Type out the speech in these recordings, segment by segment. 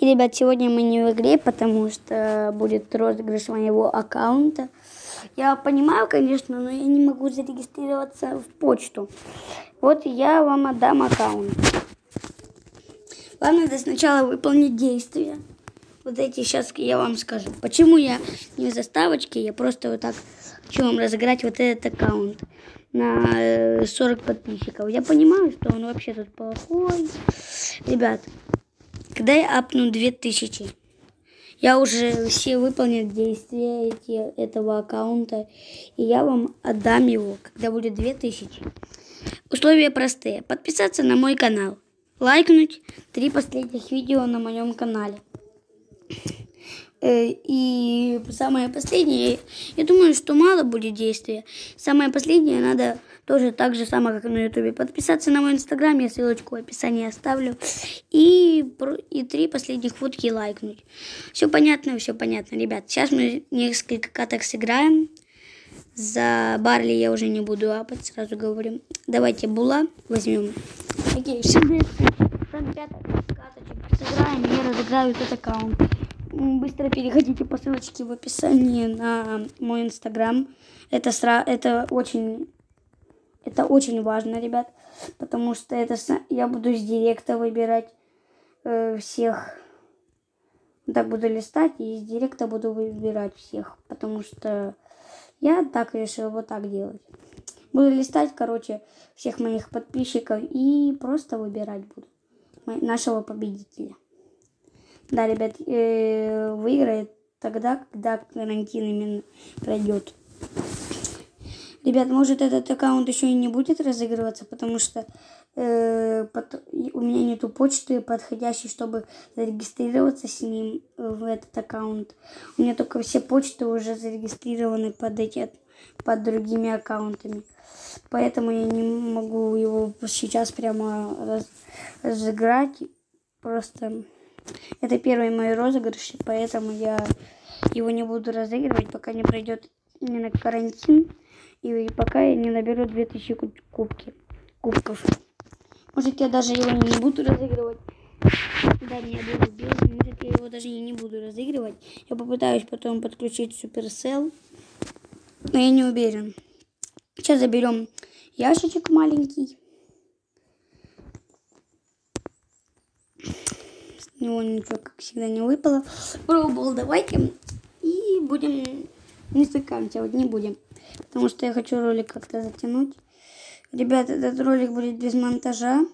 И, ребят, сегодня мы не в игре, потому что будет розыгрыш моего аккаунта. Я понимаю, конечно, но я не могу зарегистрироваться в почту. Вот я вам отдам аккаунт. Вам надо сначала выполнить действия. Вот эти сейчас я вам скажу. Почему я не в заставочке, я просто вот так хочу вам разыграть вот этот аккаунт на 40 э, подписчиков. Я понимаю, что он вообще тут плохой. Ребят, когда я апну 2000, я уже все выполнил действия эти, этого аккаунта, и я вам отдам его, когда будет 2000. Условия простые. Подписаться на мой канал, лайкнуть три последних видео на моем канале. Э, и самое последнее, я думаю, что мало будет действия. Самое последнее надо тоже так же самое, как на ютубе. Подписаться на мой инстаграм, я ссылочку в описании оставлю. И, и три последних фотки лайкнуть. Все понятно, все понятно, ребят. Сейчас мы несколько каток сыграем. За Барли я уже не буду апать, сразу говорю. Давайте Була возьмем. Окей, все, сыграем, я разыграю этот аккаунт быстро переходите по ссылочке в описании на мой инстаграм. Это, сра... это очень это очень важно, ребят, потому что это я буду с директа выбирать э, всех. Так буду листать и из директа буду выбирать всех, потому что я так решил вот так делать. Буду листать, короче, всех моих подписчиков и просто выбирать буду нашего победителя. Да, ребят, э, выиграет тогда, когда карантин именно пройдет. Ребят, может этот аккаунт еще и не будет разыгрываться, потому что э, под, у меня нету почты подходящей, чтобы зарегистрироваться с ним э, в этот аккаунт. У меня только все почты уже зарегистрированы под эти, под другими аккаунтами. Поэтому я не могу его сейчас прямо раз, разыграть. Просто это первый мой розыгрыш, поэтому я его не буду разыгрывать, пока не пройдет именно карантин. И пока я не наберу 2000 кубки, кубков. Может, я даже его не буду разыгрывать. Да, не был белый, может, я его даже и не буду разыгрывать. Я попытаюсь потом подключить Supercell, но я не уверен. Сейчас заберем ящичек маленький. Него ничего, как всегда, не выпало. Пробовал, давайте. И будем не заканчивать, не будем. Потому что я хочу ролик как-то затянуть. Ребята, этот ролик будет без монтажа.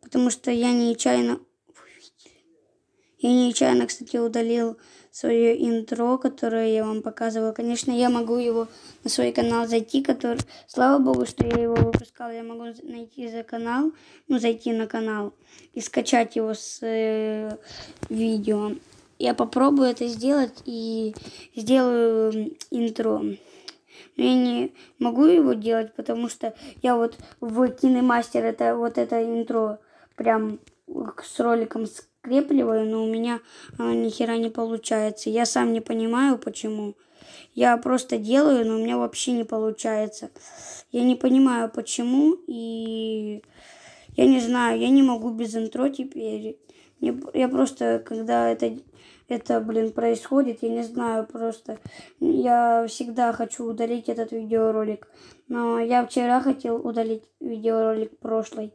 Потому что я нечаянно... Я нечаянно, кстати, удалил свое интро, которое я вам показывала. Конечно, я могу его на свой канал зайти, который... Слава богу, что я его выпускала. Я могу найти за канал, ну, зайти на канал и скачать его с э, видео. Я попробую это сделать и сделаю интро. Но я не могу его делать, потому что я вот в Кинемастер это вот это интро прям с роликом скрепливаю, но у меня оно ни хера не получается. Я сам не понимаю, почему. Я просто делаю, но у меня вообще не получается. Я не понимаю, почему, и я не знаю, я не могу без интро теперь. Я просто, когда это это, блин, происходит, я не знаю, просто. Я всегда хочу удалить этот видеоролик, но я вчера хотел удалить видеоролик прошлый,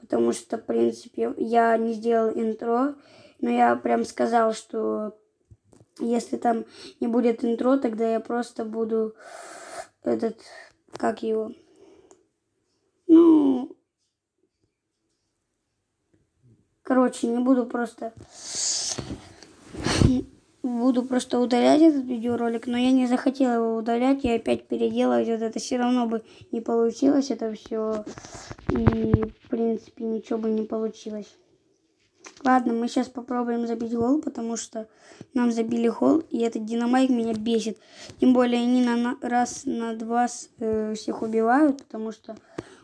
потому что, в принципе, я не сделал интро, но я прям сказал, что если там не будет интро, тогда я просто буду этот, как его, ну, короче, не буду просто буду просто удалять этот видеоролик, но я не захотела его удалять и опять переделывать. Вот это все равно бы не получилось это все. И, в принципе, ничего бы не получилось. Ладно, мы сейчас попробуем забить гол, потому что нам забили гол, и этот динамайк меня бесит. Тем более они на раз на два э, всех убивают, потому что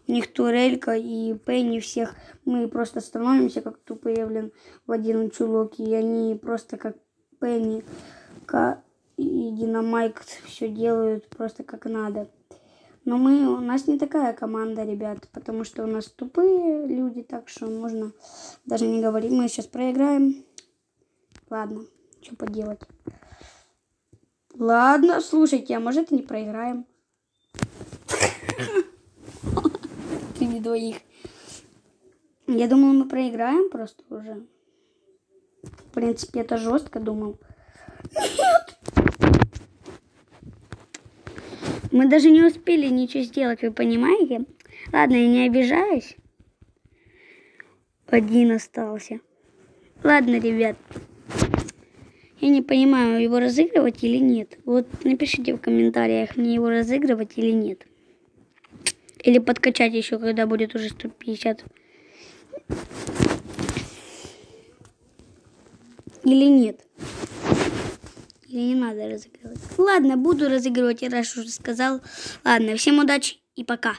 у них турелька и Пенни всех. Мы просто становимся как тупые, блин, в один чулок. И они просто как Пенни и Динамайк все делают просто как надо. Но мы, у нас не такая команда, ребят, потому что у нас тупые люди, так что можно даже не говорить. Мы сейчас проиграем. Ладно, что поделать. Ладно, слушайте, а может и не проиграем. Ты двоих. Я думал, мы проиграем просто уже. В принципе, это жестко думал. Нет! Мы даже не успели ничего сделать, вы понимаете? Ладно, я не обижаюсь. Один остался. Ладно, ребят. Я не понимаю, его разыгрывать или нет. Вот напишите в комментариях, мне его разыгрывать или нет. Или подкачать еще, когда будет уже 150. Или нет. Или не надо разыгрывать. Ладно, буду разыгрывать, я раз уже сказал. Ладно, всем удачи и пока.